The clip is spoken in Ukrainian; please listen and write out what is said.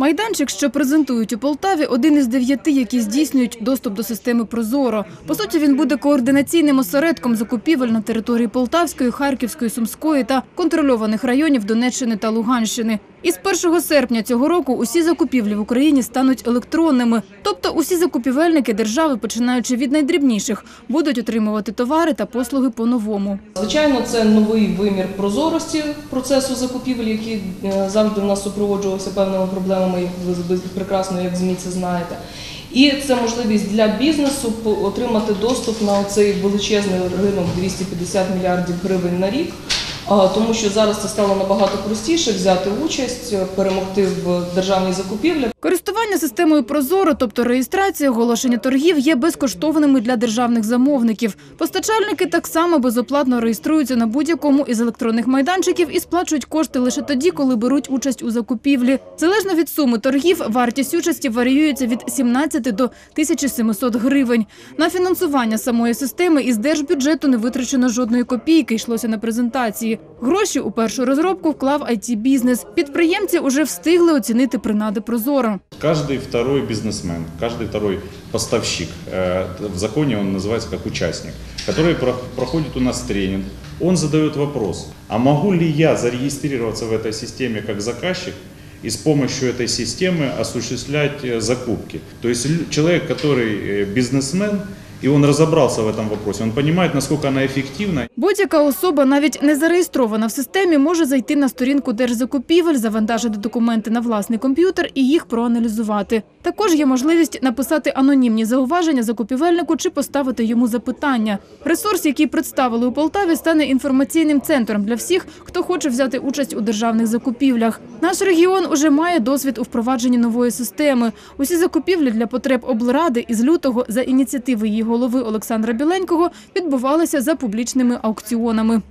Майданчик, що презентують у Полтаві, один із дев'яти, які здійснюють доступ до системи Прозоро. По суті, він буде координаційним осередком закупівель на території Полтавської, Харківської, Сумської та контрольованих районів Донеччини та Луганщини. Із 1 серпня цього року усі закупівлі в Україні стануть електронними, тобто усі закупівельники держави, починаючи від найдрібніших, будуть отримувати товари та послуги по-новому. Звичайно, це новий вимір прозорості процесу закупівель, який е, завжди в нас супроводжувався певними проблемами, як ви прекрасно як ЗМІ це знаєте. І це можливість для бізнесу отримати доступ на цей величезний ринок 250 мільярдів гривень на рік. Тому що зараз це стало набагато простіше взяти участь, перемогти в державній закупівлі. Користування системою Прозоро, тобто реєстрація, оголошення торгів, є безкоштовними для державних замовників. Постачальники так само безоплатно реєструються на будь-якому із електронних майданчиків і сплачують кошти лише тоді, коли беруть участь у закупівлі. Залежно від суми торгів, вартість участі варіюється від 17 до 1700 гривень. На фінансування самої системи із держбюджету не витрачено жодної копійки, йшлося на презентації. Гроші у першу розробку вклав IT-бізнес. Підприємці уже встигли оцінити принади Прозоро. Каждый второй бизнесмен, каждый второй поставщик, э, в законе он называется как участник, который про- проходит у нас тренинг, он задает вопрос, а могу ли я зарегистрироваться в этой системе как заказчик и с помощью этой системы осуществлять э, закупки. То есть лю- человек, который э, бизнесмен, и он разобрался в этом вопросе, он понимает, насколько она эффективна Будь-яка особа, навіть не зареєстрована в системі, може зайти на сторінку держзакупівель, завантажити документи на власний комп'ютер і їх проаналізувати. Також є можливість написати анонімні зауваження закупівельнику чи поставити йому запитання. Ресурс, який представили у Полтаві, стане інформаційним центром для всіх, хто хоче взяти участь у державних закупівлях. Наш регіон уже має досвід у впровадженні нової системи. Усі закупівлі для потреб облради із лютого за ініціативи її голови Олександра Біленького відбувалися за публічними аукціонами.